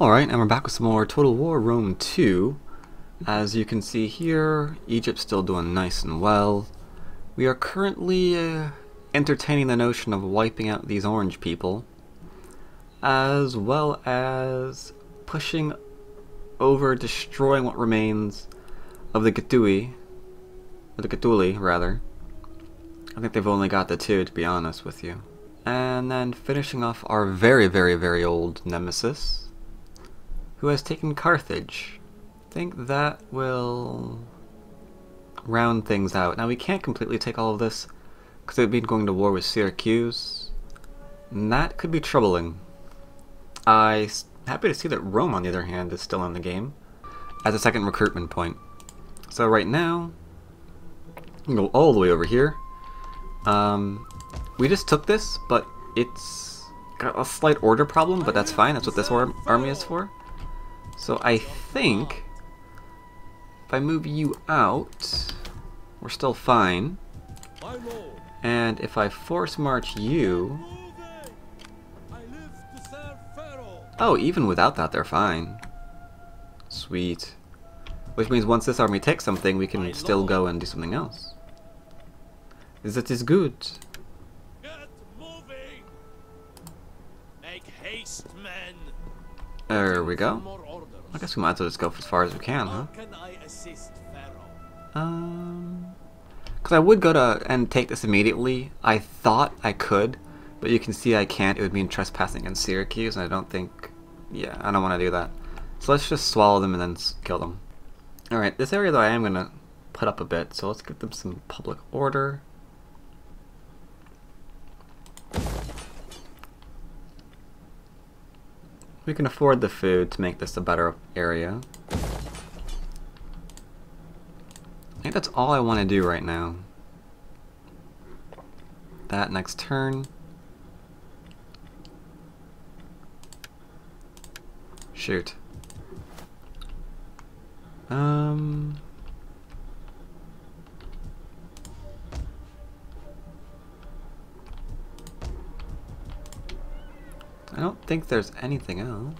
Alright, and we're back with some more Total War Rome 2. As you can see here, Egypt's still doing nice and well. We are currently uh, entertaining the notion of wiping out these orange people, as well as pushing over destroying what remains of the Gatui, or the Gatuli, rather. I think they've only got the two, to be honest with you. And then finishing off our very, very, very old nemesis, who has taken Carthage. I think that will round things out. Now we can't completely take all of this because they've been going to war with Syracuse. And that could be troubling. I'm happy to see that Rome, on the other hand, is still in the game as a second recruitment point. So right now, we go all the way over here. Um, we just took this, but it's got a slight order problem, but that's fine. That's what this army is for. So I think if I move you out, we're still fine. And if I force march you... Oh, even without that, they're fine. Sweet. Which means once this army takes something, we can still go and do something else. That is good. There we go. I guess we might as well just go as far as we can, huh? Um, because I would go to and take this immediately. I thought I could, but you can see I can't. It would mean trespassing in Syracuse, and I don't think, yeah, I don't want to do that. So let's just swallow them and then kill them. Alright, this area though I am going to put up a bit, so let's give them some public order. We can afford the food to make this a better area. I think that's all I want to do right now. That next turn. Shoot. Um... I don't think there's anything else.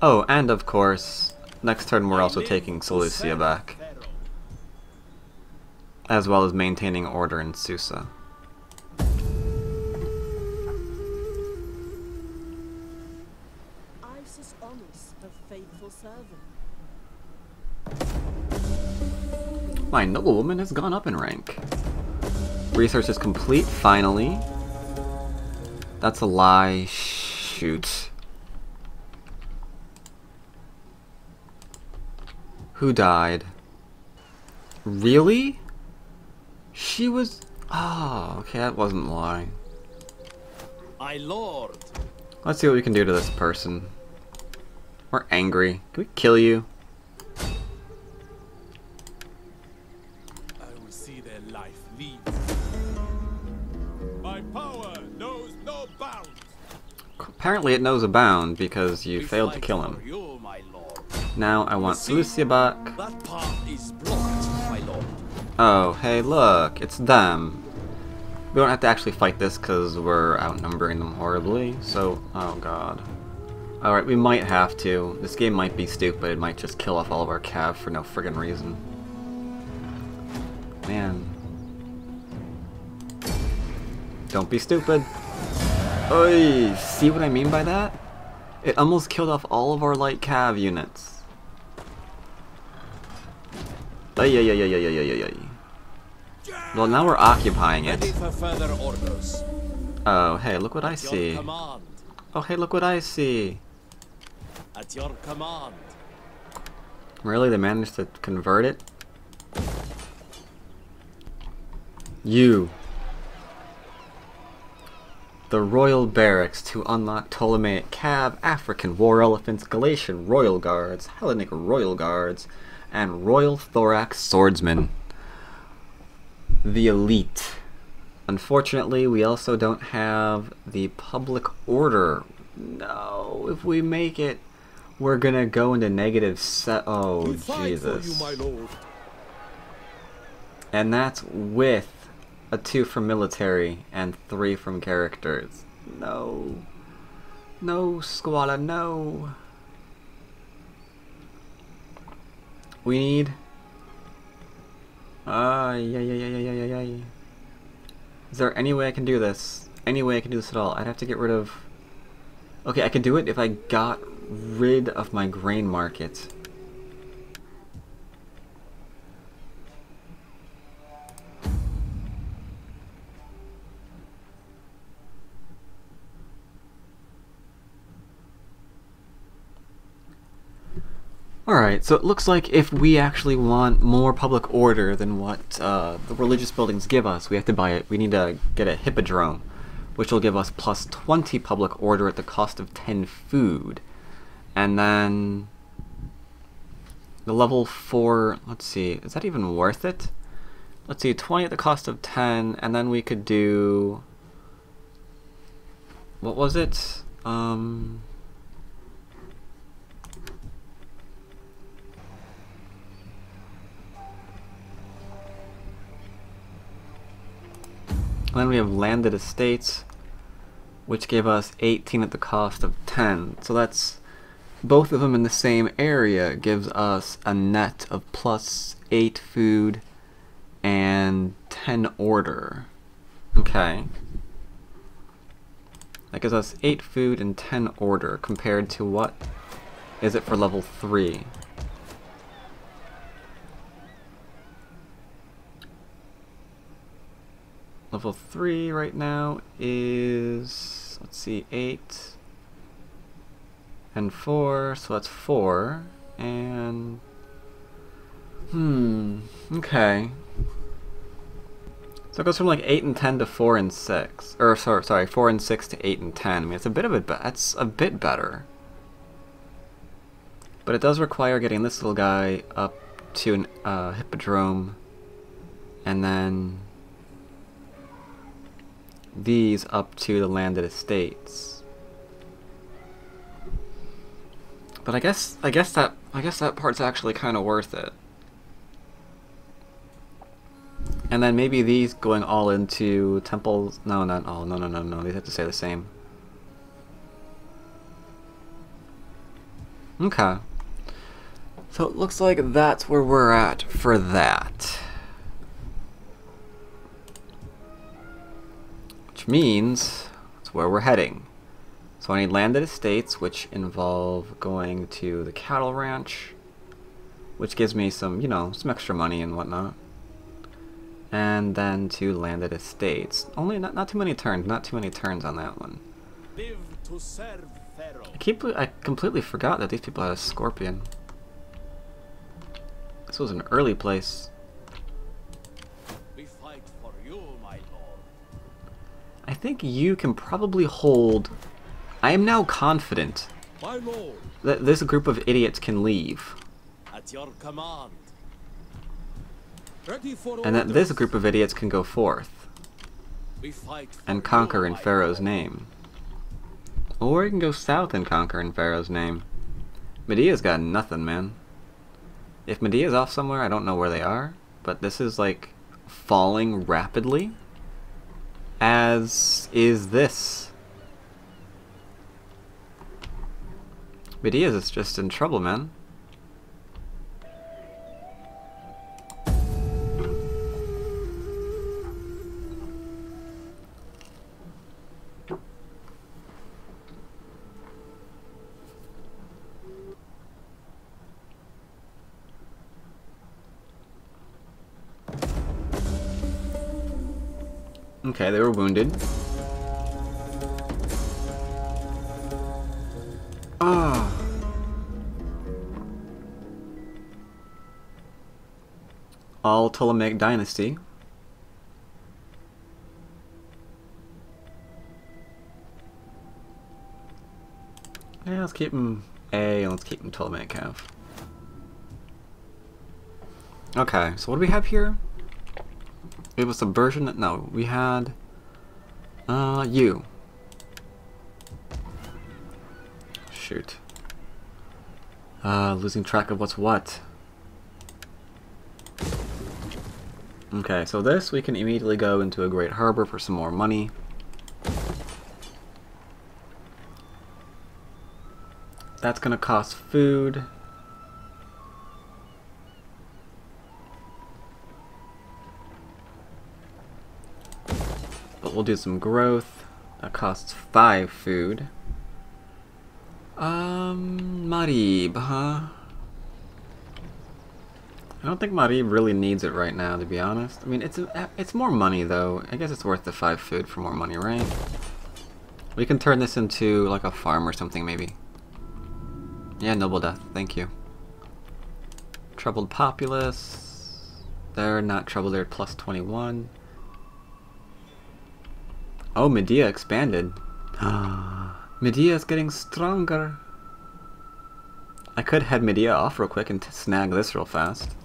Oh, and of course, next turn we're also taking Seleucia back. As well as maintaining order in Susa. My noblewoman has gone up in rank. Research is complete, finally. That's a lie. Shoot. Who died? Really? She was... Oh, okay, that wasn't a lie. My lord. Let's see what we can do to this person. We're angry. Can we kill you? Apparently it knows a bound because you failed to kill him. Now I want Seleucia back. Oh, hey look, it's them. We don't have to actually fight this because we're outnumbering them horribly, so, oh god. Alright, we might have to. This game might be stupid, it might just kill off all of our cav for no friggin' reason. Man. Don't be stupid. Oy, see what I mean by that? It almost killed off all of our light cav units. Ay, ay, ay, ay, ay, ay, ay, ay. Well, now we're occupying it. Oh, hey, look what I see. Oh, hey, look what I see. At your command. Really? They managed to convert it? You the Royal Barracks to unlock Ptolemaic Cav, African War Elephants, Galatian Royal Guards, Hellenic Royal Guards, and Royal Thorax Swordsmen. The Elite. Unfortunately, we also don't have the Public Order. No, if we make it, we're gonna go into negative set. Oh, Jesus. And that's with a 2 from military and 3 from characters. No. No, Squala, no. We need. Ah, yeah, yeah, yeah, yeah, yeah, yeah. Is there any way I can do this? Any way I can do this at all? I'd have to get rid of. Okay, I could do it if I got rid of my grain market. Alright, so it looks like if we actually want more public order than what uh, the religious buildings give us, we have to buy it. We need to get a hippodrome, which will give us plus 20 public order at the cost of 10 food. And then the level 4, let's see, is that even worth it? Let's see, 20 at the cost of 10, and then we could do. What was it? Um. Then we have landed estates, which give us 18 at the cost of 10. So that's both of them in the same area gives us a net of plus 8 food and 10 order. Okay. That gives us 8 food and 10 order compared to what is it for level 3? Level 3 right now is, let's see, 8 and 4, so that's 4, and, hmm, okay. So it goes from like 8 and 10 to 4 and 6, or sorry, sorry 4 and 6 to 8 and 10, I mean it's a bit of a, but that's a bit better. But it does require getting this little guy up to an uh, hippodrome, and then these up to the landed estates. But I guess I guess that I guess that part's actually kind of worth it. And then maybe these going all into temples. No, not all. No, no, no, no. These have to stay the same. Okay. So it looks like that's where we're at for that. Means that's where we're heading. So I need landed estates, which involve going to the cattle ranch, which gives me some, you know, some extra money and whatnot. And then to landed estates. Only not, not too many turns, not too many turns on that one. I keep I completely forgot that these people had a scorpion. This was an early place. Think you can probably hold. I am now confident that this group of idiots can leave, at your command. Ready for and that this group of idiots can go forth and conquer in Pharaoh's name. Or you can go south and conquer in Pharaoh's name. Media's got nothing, man. If Media's off somewhere, I don't know where they are, but this is like falling rapidly. As is this. Media's is just in trouble, man. Okay, they were wounded. Ah. All Ptolemaic dynasty. Yeah, let's keep him A and let's keep him Ptolemaic half. Okay, so what do we have here? We was a subversion. No, we had uh you. Shoot. Uh, losing track of what's what. Okay, so this we can immediately go into a great harbor for some more money. That's gonna cost food. We'll do some growth. That costs five food. Um, Marib, huh? I don't think Marib really needs it right now, to be honest. I mean, it's it's more money, though. I guess it's worth the five food for more money, right? We can turn this into, like, a farm or something, maybe. Yeah, Noble Death, thank you. Troubled Populace. They're not troubled, they're plus 21. Oh, Media expanded. Ah. Media is getting stronger. I could head Media off real quick and snag this real fast.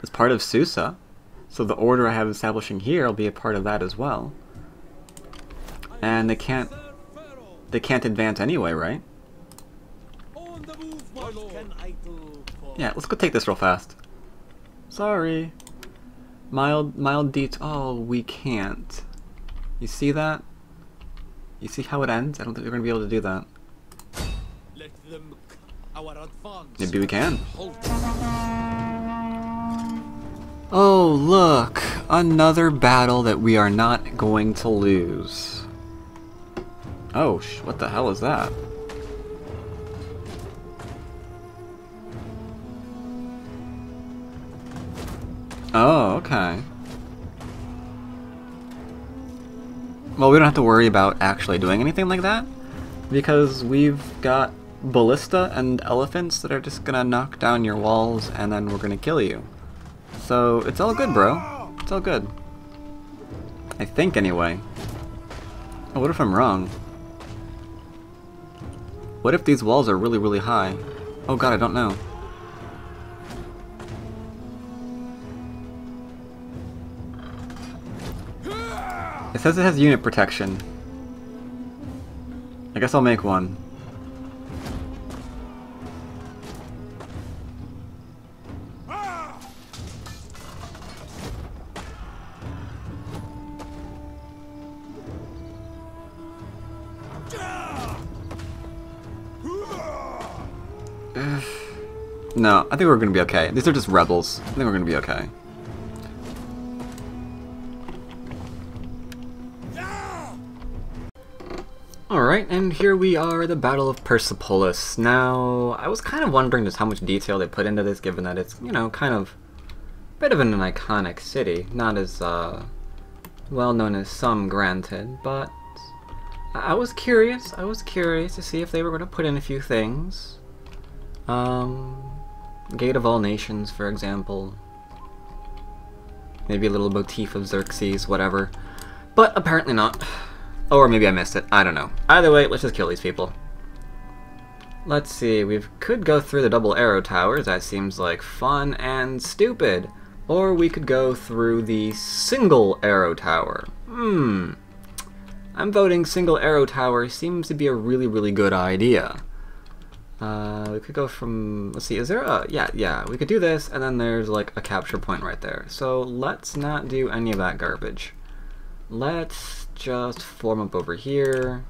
It's part of Susa, so the order I have establishing here will be a part of that as well. And they can't they can't advance anyway, right? Yeah, let's go take this real fast. Sorry. Mild mild det oh we can't. You see that? You see how it ends? I don't think we're gonna be able to do that. Let them our. Maybe we can. Oh, look! Another battle that we are not going to lose. Oh, sh what the hell is that? Oh, okay. Well, we don't have to worry about actually doing anything like that, because we've got ballista and elephants that are just gonna knock down your walls and then we're gonna kill you. So, it's all good, bro. It's all good. I think, anyway. What if I'm wrong? What if these walls are really, really high? Oh god, I don't know. It says it has unit protection. I guess I'll make one. No, I think we're gonna be okay. These are just rebels. I think we're gonna be okay. Alright, and here we are, the Battle of Persepolis. Now, I was kind of wondering just how much detail they put into this, given that it's, you know, kind of a bit of an iconic city. Not as, uh, well known as some, granted, but I I was curious. I was curious to see if they were going to put in a few things. Um, Gate of All Nations, for example. Maybe a little motif of Xerxes, whatever. But apparently not. Or maybe I missed it. I don't know. Either way, let's just kill these people. Let's see, we could go through the double arrow towers. That seems like fun and stupid. Or we could go through the single arrow tower. Hmm. I'm voting single arrow tower seems to be a really, really good idea. Uh, we could go from, let's see, is there a, yeah, yeah, we could do this, and then there's like a capture point right there. So let's not do any of that garbage. Let's just form up over here.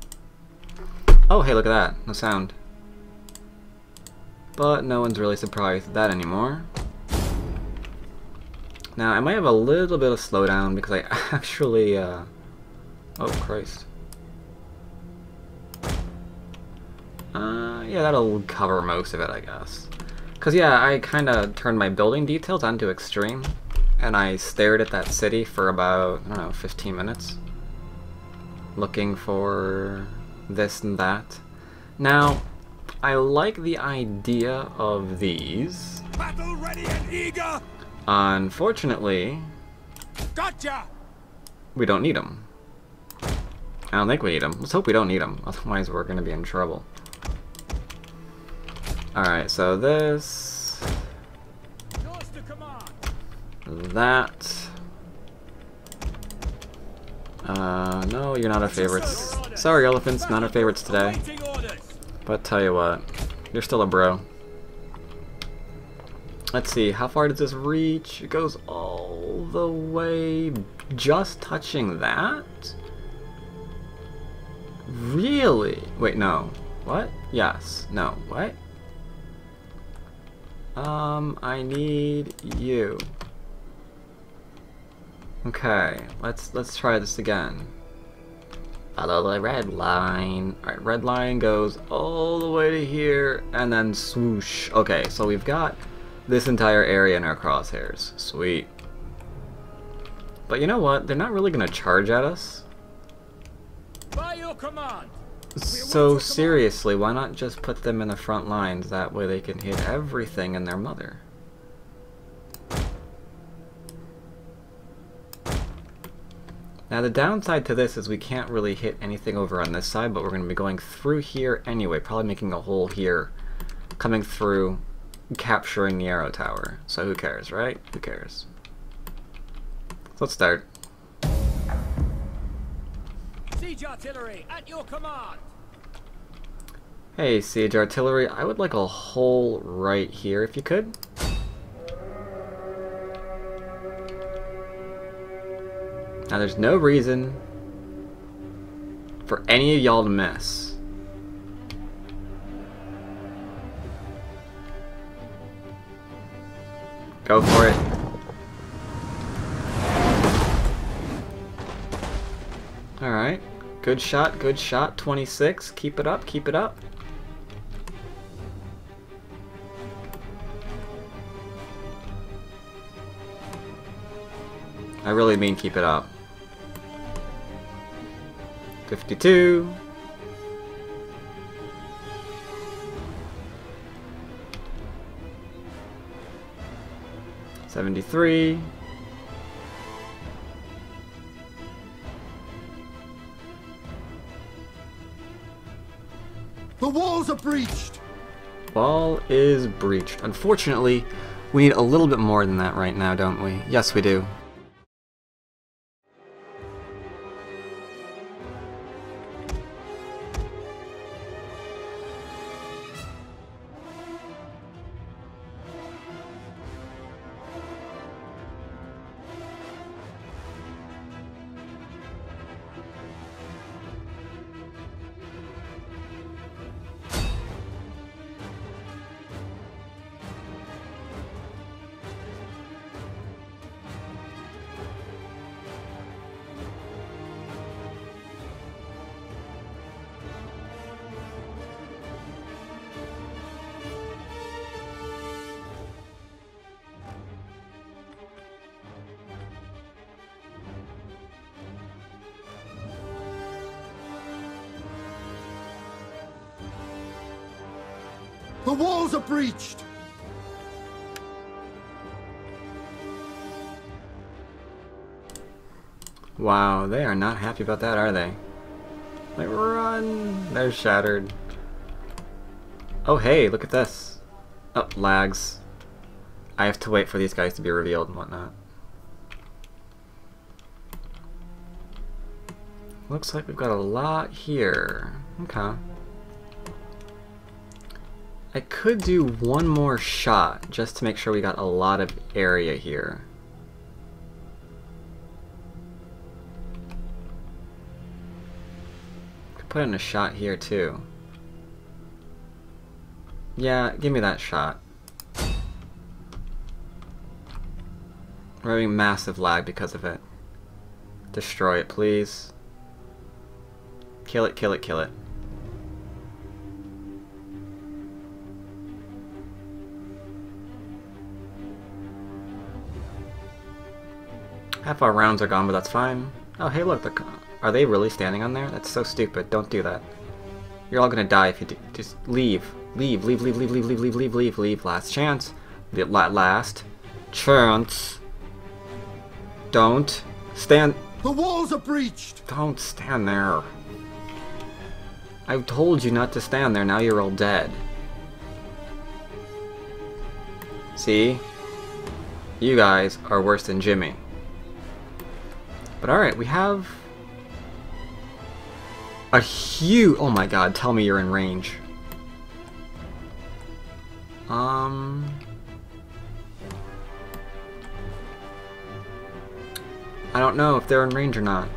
Oh, hey, look at that, no sound. But no one's really surprised at that anymore. Now, I might have a little bit of slowdown because I actually, uh, oh Christ. Uh, yeah, that'll cover most of it, I guess. Because, yeah, I kind of turned my building details onto extreme, and I stared at that city for about, I don't know, 15 minutes. Looking for this and that. Now, I like the idea of these. Battle ready and eager. Unfortunately, Gotcha. we don't need them. I don't think we need them. Let's hope we don't need them, otherwise we're going to be in trouble. Alright, so this, Yours to command. that. Uh, no, you're not our favorites. Sorry, elephants, not our favorites today. But tell you what, You're still a bro. Let's see, how far does this reach? It goes all the way just touching that? Really? Wait, no. What? Yes. No. What? Um, I need you. Okay, let's let's try this again. Follow the red line. Alright, red line goes all the way to here, and then swoosh. Okay, so we've got this entire area in our crosshairs. Sweet. But you know what? They're not really going to charge at us. By your command. So seriously, why not just put them in the front lines? That way they can hit everything in their mother. Now the downside to this is we can't really hit anything over on this side, but we're going to be going through here anyway, probably making a hole here, coming through, capturing the arrow tower. So who cares, right? Who cares? So let's start. Siege artillery at your command. Hey, Siege Artillery, I would like a hole right here if you could. Now there's no reason for any of y'all to miss. Go for it. Alright. Good shot, good shot. 26. Keep it up, keep it up. I really mean keep it up. 52. Seventy-three. The walls are breached! Wall is breached. Unfortunately, we need a little bit more than that right now, don't we? Yes, we do. The walls are breached! Wow, they are not happy about that, are they? Like, run! They're shattered. Oh, hey, look at this. Oh, lags. I have to wait for these guys to be revealed and whatnot. Looks like we've got a lot here. Okay. I could do one more shot just to make sure we got a lot of area here. Could put in a shot here too. Yeah, give me that shot. We're having massive lag because of it. Destroy it, please. Kill it, kill it, kill it. Half our rounds are gone, but that's fine. Oh, hey, look, the, are they really standing on there? That's so stupid. Don't do that. You're all gonna die if you do. Just leave. Leave, leave, leave, leave, leave, leave, leave, leave, leave, leave. Last chance. Last chance. Don't stand. The walls are breached! Don't stand there. I told you not to stand there, now you're all dead. See? You guys are worse than Jimmy. But alright, we have... A huge... Oh my god, tell me you're in range. Um. I don't know if they're in range or not.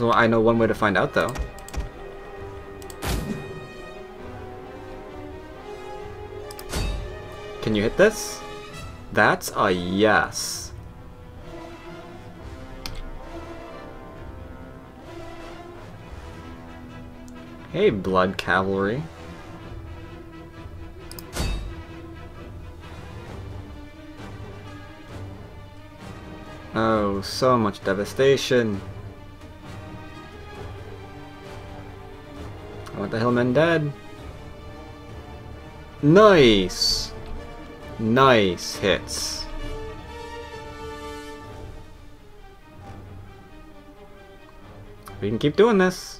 One- I know one way to find out though. Can you hit this? That's a yes. Hey, Blood Cavalry. Oh, so much devastation. I want the Hillmen dead. Nice! Nice hits. We can keep doing this.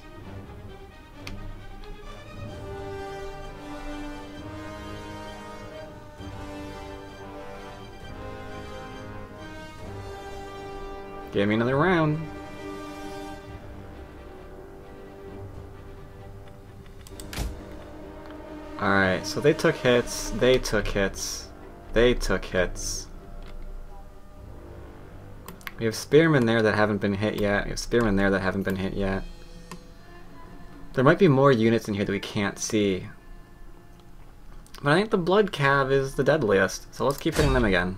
Another round. Alright, so they took hits, they took hits, they took hits. We have spearmen there that haven't been hit yet, we have spearmen there that haven't been hit yet. There might be more units in here that we can't see. But I think the Blood Cav is the deadliest, so let's keep hitting them again.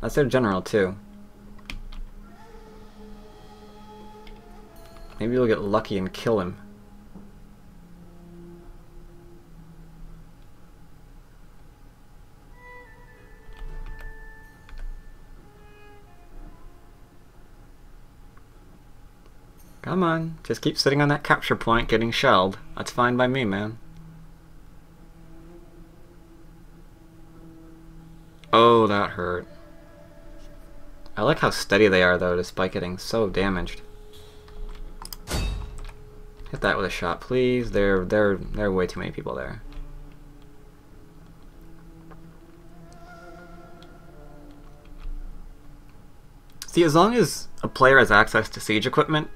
That's their general too. Maybe we'll get lucky and kill him. Come on, just keep sitting on that capture point getting shelled. That's fine by me, man. Oh, that hurt. I like how steady they are, though, despite getting so damaged. Hit that with a shot, please. There, there, there are way too many people there. See, as long as a player has access to siege equipment,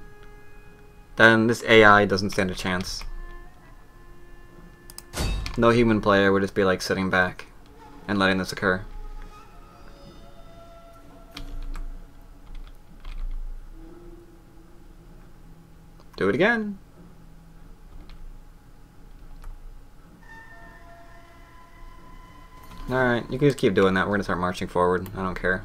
then this AI doesn't stand a chance. No human player would just be like sitting back and letting this occur. Do it again. Alright, you can just keep doing that. We're gonna start marching forward. I don't care.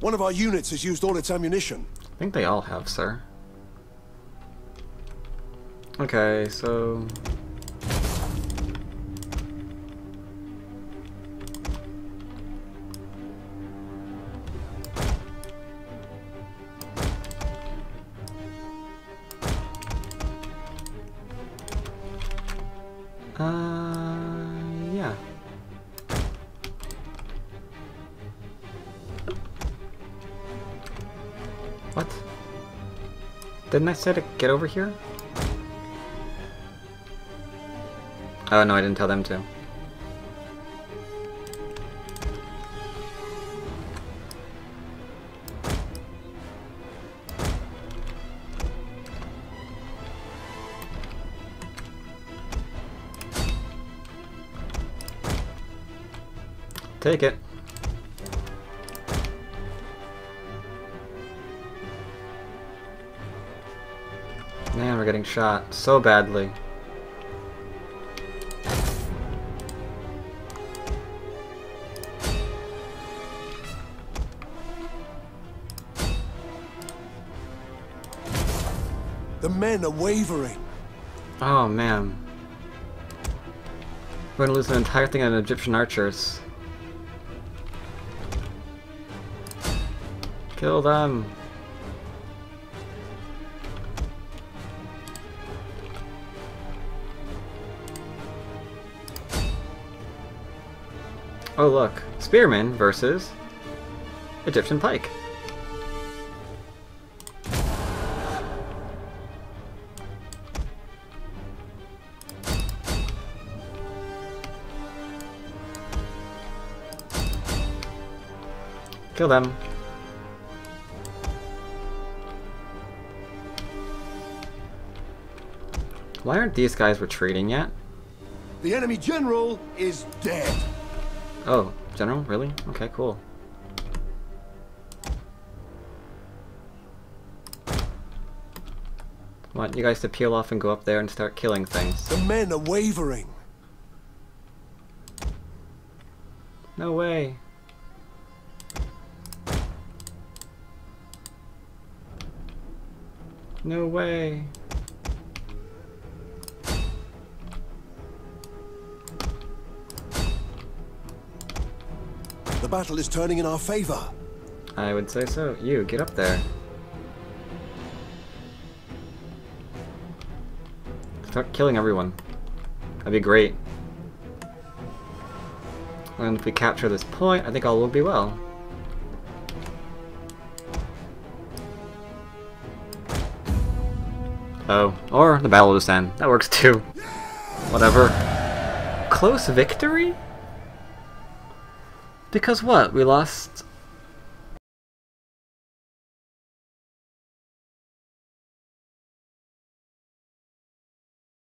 One of our units has used all its ammunition. I think they all have, sir. Okay, so... Didn't I say to get over here? Oh no, I didn't tell them to. Take it. Man, we're getting shot so badly. The men are wavering. Oh man. We're gonna lose an entire thing on Egyptian archers. Kill them. Oh look, Spearman versus Egyptian Pike. Kill them. Why aren't these guys retreating yet? The enemy general is dead. Oh, General? Really? Okay, cool. I want you guys to peel off and go up there and start killing things. The men are wavering. No way. No way. The battle is turning in our favor. I would say so. You, get up there. Start killing everyone. That'd be great. And if we capture this point, I think all will be well. Oh, or the battle will just end. That works too. Whatever. Close victory? Because what? We lost